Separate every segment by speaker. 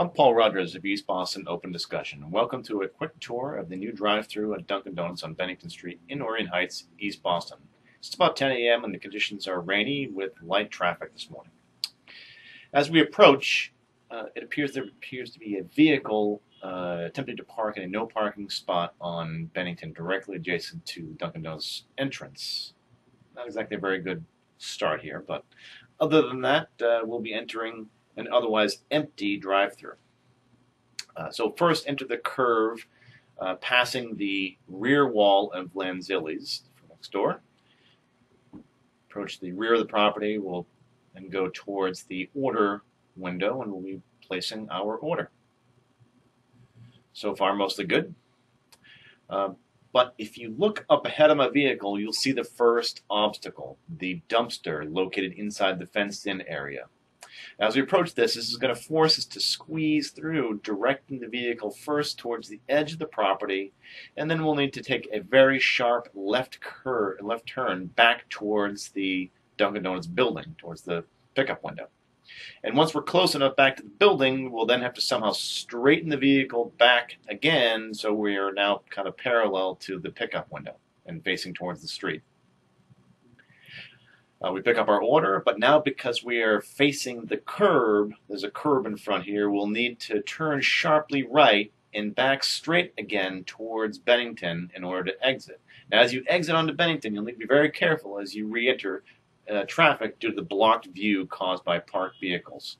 Speaker 1: I'm Paul Rogers of East Boston Open Discussion. Welcome to a quick tour of the new drive-through at Dunkin' Donuts on Bennington Street in Orient Heights, East Boston. It's about 10 a.m. and the conditions are rainy with light traffic this morning. As we approach, uh, it appears there appears to be a vehicle uh, attempting to park in a no parking spot on Bennington directly adjacent to Dunkin' Donuts entrance. Not exactly a very good start here, but other than that, uh, we'll be entering an otherwise empty drive-through. Uh, so first enter the curve uh, passing the rear wall of Lanzilli's next door. Approach the rear of the property, we'll then go towards the order window and we'll be placing our order. So far mostly good. Uh, but if you look up ahead of my vehicle, you'll see the first obstacle, the dumpster located inside the fenced-in area. As we approach this, this is going to force us to squeeze through, directing the vehicle first towards the edge of the property, and then we'll need to take a very sharp left curve, left turn back towards the Dunkin' Donuts building, towards the pickup window. And once we're close enough back to the building, we'll then have to somehow straighten the vehicle back again so we are now kind of parallel to the pickup window and facing towards the street. Uh, we pick up our order, but now because we are facing the curb, there's a curb in front here, we'll need to turn sharply right and back straight again towards Bennington in order to exit. Now, as you exit onto Bennington, you'll need to be very careful as you re-enter uh, traffic due to the blocked view caused by parked vehicles.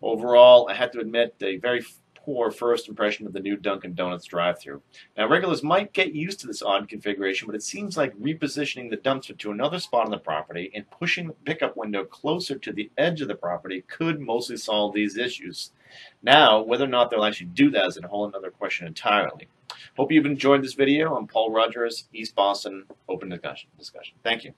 Speaker 1: Overall, I have to admit, a very poor first impression of the new Dunkin' Donuts drive-through. Now, regulars might get used to this odd configuration, but it seems like repositioning the dumpster to another spot on the property and pushing the pickup window closer to the edge of the property could mostly solve these issues. Now, whether or not they'll actually do that is a whole other question entirely. Hope you've enjoyed this video. I'm Paul Rogers, East Boston Open Discussion. Discussion. Thank you.